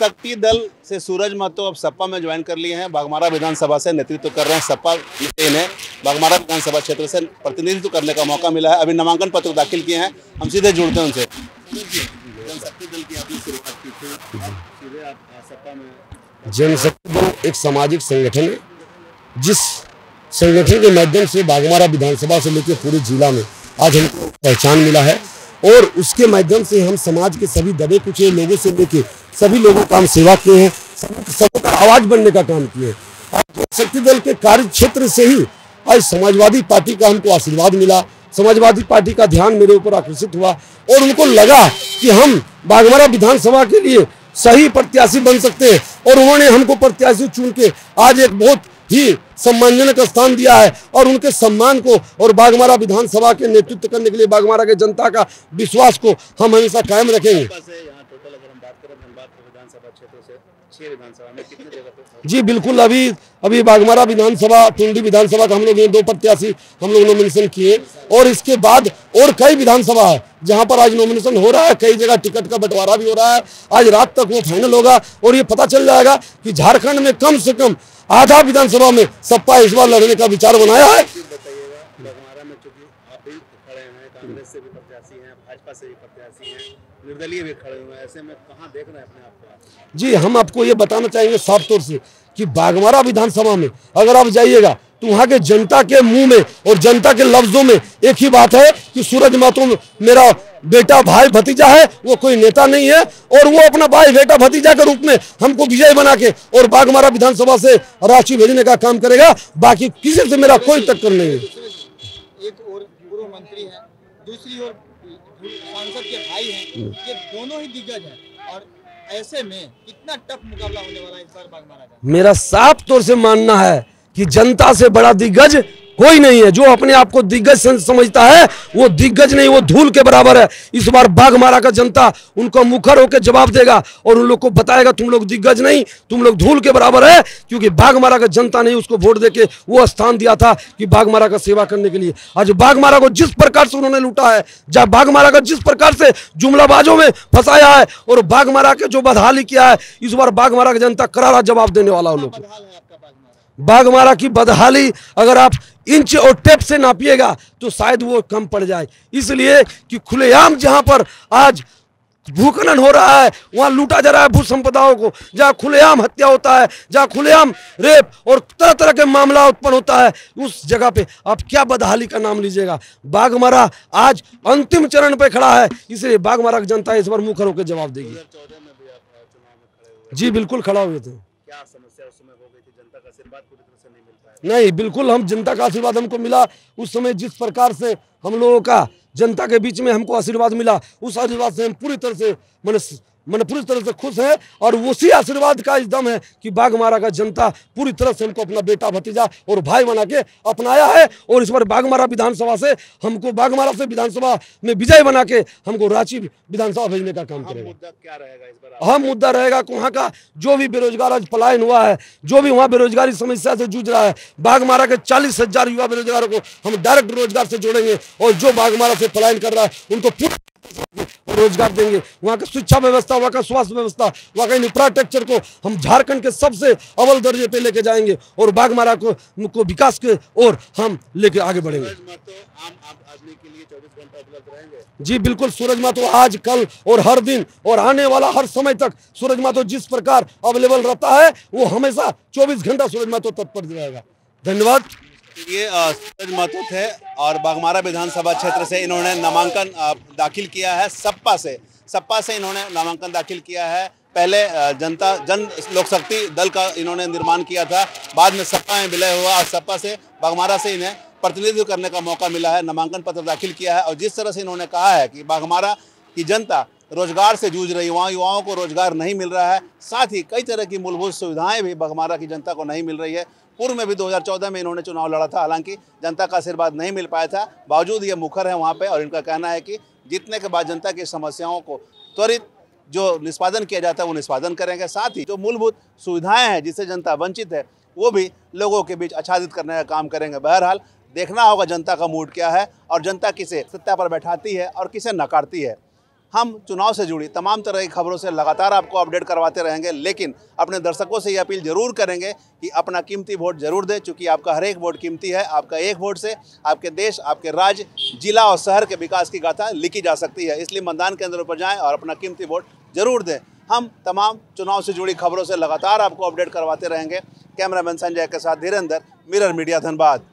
शक्ति दल से सूरज महतो अब सपा में ज्वाइन कर लिए हैं। बागमारा विधानसभा से नेतृत्व कर रहे हैं सपा इन्हें। बागमारा विधानसभा क्षेत्र से प्रतिनिधित्व करने का मौका मिला है। अभी नामांकन पत्र दाखिल किए हैं। हम सीधे जुड़ते हैं उनसे। जनशक्ति दल की आपने शुरुआत की थी। सीधे आप सपा में जनशक्ति दल एक सामाजिक संगठन है जिस संगठन के माध्यम से बागमारा विधानसभा से लेकर पूरे जिला में आज हमको पहचान मिला है। और उसके माध्यम से हम समाज के सभी दबे कुचे लोगों से लेके सभी लोगों का हम सेवा किए हैं, सबों का आवाज़ बनने का काम किए हैं। आज जनशक्ति दल के कार्य क्षेत्र से ही आज समाजवादी पार्टी का हमको आशीर्वाद मिला। समाजवादी पार्टी का ध्यान मेरे ऊपर आकर्षित हुआ और उनको लगा कि हम बागमारा विधानसभा के लिए सही प्रत्याशी बन सकते हैं और उन्होंने हमको प्रत्याशी चुन के आज एक बहुत ही सम्मानजनक स्थान दिया है और उनके सम्मान को और बागमारा विधानसभा के नेतृत्व करने के लिए बागमारा के जनता का विश्वास को हम हमेशा कायम रखेंगे सपा से यहाँ टोटल अगर हम बात करें धनबाद के विधानसभा क्षेत्र विधानसभा में कितने जगह पे जी, बिल्कुल, अभी अभी बागमारा विधानसभा, टुंडी विधानसभा का हम लोग दो प्रत्याशी हम लोग नॉमिनेशन किए। और इसके बाद और कई विधानसभा है, जहाँ पर आज नॉमिनेशन हो रहा है, कई जगह टिकट का बंटवारा भी हो रहा है। आज रात तक वो फाइनल होगा और ये पता चल जाएगा कि झारखंड में कम से कम आधा विधानसभा में सपा इस बार लड़ने का विचार बनाया है चीज़ बताइएगा बागमारा में चूँकि आप भी खड़े हैं कांग्रेस से भी प्रत्याशी हैं भाजपा से भी प्रत्याशी हैं निर्दलीय भी खड़े हुए हैं ऐसे में कहाँ देख रहे हैं अपने आप को जी हम आपको ये बताना चाहेंगे साफ़ तौर से कि बागमारा विधानसभा में अगर आप जाइएगा तो वहाँ के जनता के मुँह में और जनता के लफ्जों में एक ही बात है कि सूरज मातो मेरा बेटा भाई भतीजा है वो कोई नेता नहीं है और वो अपना भाई बेटा भतीजा के रूप में हमको विजय बना के और बागमारा विधानसभा से राशि भेजने का काम करेगा बाकी किसी से मेरा कोई टक्कर नहीं है। एक और पूर्व मंत्री हैं दूसरी ओर सांसद के भाई हैं ये दोनों ही दिग्गज हैं। और ऐसे में कितना टफ मुकाबला होने वाला है इस बार का? मेरा साफ़ तौर से मानना है कि जनता से बड़ा दिग्गज कोई नहीं है। जो अपने आप को दिग्गज समझता है, वो दिग्गज नहीं, वो धूल के बराबर है। इस बार बाघमारा का जनता उनको मुखर होकर जवाब देगा और उन लोग को बताएगा, तुम लोग दिग्गज नहीं, तुम लोग धूल के बराबर है। क्योंकि बाघमारा का जनता ने उसको वोट देके वो स्थान दिया था कि बाघमारा का सेवा करने के लिए। आज बाघमारा को जिस प्रकार से उन्होंने लूटा है जब बाघमारा का जिस प्रकार से जुमलाबाजों में फंसाया है और बाघमारा के जो बदहाली किया है, इस बार बाघमारा की जनता करारा जवाब देने वाला उन लोग को। बागमारा की बदहाली अगर आप इंच और टेप से नापिएगा तो शायद वो कम पड़ जाए। इसलिए कि खुलेआम जहाँ पर आज भूखनन हो रहा है, वहाँ लूटा जा रहा है भू संपदाओं को। जहाँ खुलेआम हत्या होता है, जहाँ खुलेआम रेप और तरह तरह के मामला उत्पन्न होता है, उस जगह पे आप क्या बदहाली का नाम लीजिएगा। बागमारा आज अंतिम चरण पे खड़ा है, इसलिए बागमारा की जनता इस बार मुखर होकर जवाब देगी। जी, बिल्कुल खड़ा हुए थे। क्या समस्या उस समय हो गई थी? जनता का आशीर्वाद पूरी तरह से नहीं मिल पाया नहीं, बिल्कुल हम जनता का आशीर्वाद हमको मिला। उस समय जिस प्रकार से हम लोगों का जनता के बीच में हमको आशीर्वाद मिला, उस आशीर्वाद से हम पूरी तरह से, मन मन पूरी तरह से खुश है और उसी आशीर्वाद का इस दम है कि बागमारा का जनता पूरी तरह से हमको अपना बेटा भतीजा और भाई बना के अपनाया है और इस बार बागमारा विधानसभा से हमको बागमारा से विधानसभा में विजय बना के हमको रांची विधानसभा भेजने का काम करेगा। मुद्दा क्या रहेगा इस बार अहम मुद्दा रहेगा कि वहाँ का जो भी बेरोजगार आज पलायन हुआ है जो भी वहाँ बेरोजगारी समस्या से जूझ रहा है बागमारा के चालीस हज़ार युवा बेरोजगारों को हम डायरेक्ट रोज़गार से जोड़ेंगे और जो बागमारा से पलायन कर रहा है उनको पूरा रोज़गार देंगे। वहाँ का शिक्षा व्यवस्था वहाँ का स्वास्थ्य व्यवस्था वहाँ का इंफ्रास्ट्रक्चर को हम झारखंड के सबसे अव्वल दर्जे पे लेके जाएँगे और बागमारा को, को विकास के ओर हम लेके आगे बढ़ेंगे। चौबीस घंटा जी बिल्कुल सूरज मातो आज कल और हर दिन और आने वाला हर समय तक सूरज मातो जिस प्रकार अवेलेबल रहता है वो हमेशा 24 घंटा सूरज मातो तत्पर रहेगा। धन्यवाद। ये सूरज महतो थे और बागमारा विधानसभा क्षेत्र से इन्होंने नामांकन दाखिल किया है सपा से। सपा से इन्होंने नामांकन दाखिल किया है। पहले जनता, जन लोक शक्ति दल का इन्होंने निर्माण किया था। बाद में सपा में विलय हुआ और सपा से, बागमारा से इन्हें प्रतिनिधित्व करने का मौका मिला है, नामांकन पत्र दाखिल किया है। और जिस तरह से इन्होंने कहा है कि बागमारा की जनता रोज़गार से जूझ रही, वहाँ युवाओं को रोज़गार नहीं मिल रहा है, साथ ही कई तरह की मूलभूत सुविधाएँ भी बागमारा की जनता को नहीं मिल रही है। पूर्व में भी 2014 में इन्होंने चुनाव लड़ा था। हालाँकि जनता का आशीर्वाद नहीं मिल पाया था। बावजूद ये मुखर है वहाँ पे और इनका कहना है कि जीतने के बाद जनता की समस्याओं को त्वरित जो निष्पादन किया जाता है, वो निष्पादन करेंगे। साथ ही जो मूलभूत सुविधाएँ हैं, जिससे जनता वंचित है, वो भी लोगों के बीच आच्छादित करने का काम करेंगे। बहरहाल, देखना होगा जनता का मूड क्या है और जनता किसे सत्ता पर बैठाती है और किसे नकारती है। हम चुनाव से जुड़ी तमाम तरह की खबरों से लगातार आपको अपडेट करवाते रहेंगे, लेकिन अपने दर्शकों से ये अपील ज़रूर करेंगे कि अपना कीमती वोट ज़रूर दें, चूँकि आपका हर एक वोट कीमती है, आपका एक वोट से आपके देश, आपके राज्य, जिला और शहर के विकास की गाथा लिखी जा सकती है। इसलिए मतदान केंद्रों पर जाएँ और अपना कीमती वोट ज़रूर दें। हम तमाम चुनाव से जुड़ी खबरों से लगातार आपको अपडेट करवाते रहेंगे। कैमरामैन संजय के साथ धीरेन्द्र, मिरर मीडिया धनबाद।